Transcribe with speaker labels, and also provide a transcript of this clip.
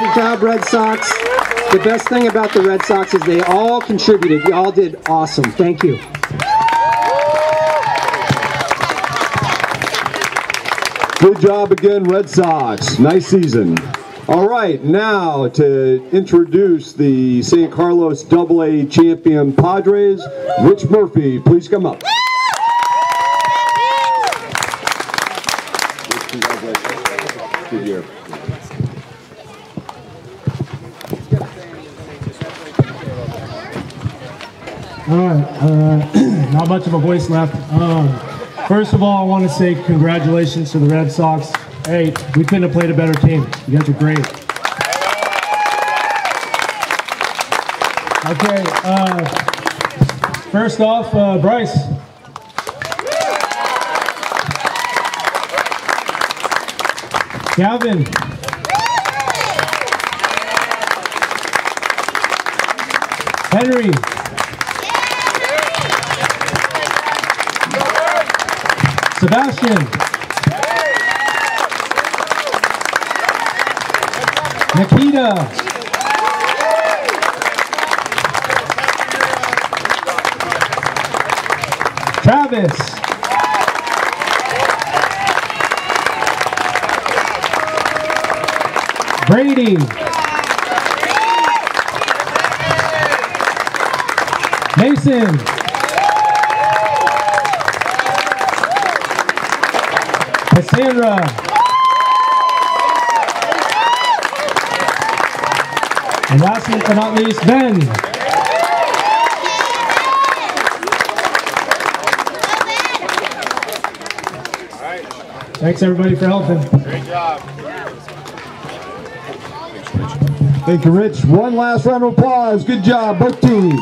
Speaker 1: Good job, Red Sox. The best thing about the Red Sox is they all contributed. You all did awesome. Thank you.
Speaker 2: Good job again, Red Sox. Nice season. All right, now to introduce the San Carlos AA champion Padres, Rich Murphy. Please come up. Good year.
Speaker 3: All right, uh, not much of a voice left. Um, first of all, I want to say congratulations to the Red Sox. Hey, we couldn't have played a better team. You guys are great. Okay, uh, first off, uh, Bryce. Calvin. Henry. Sebastian. Nikita. Travis. Brady. Mason. Cassandra. And last but not least, Ben. Thanks everybody for helping. Great job.
Speaker 2: Thank you, Rich. One last round of applause. Good job, both teams.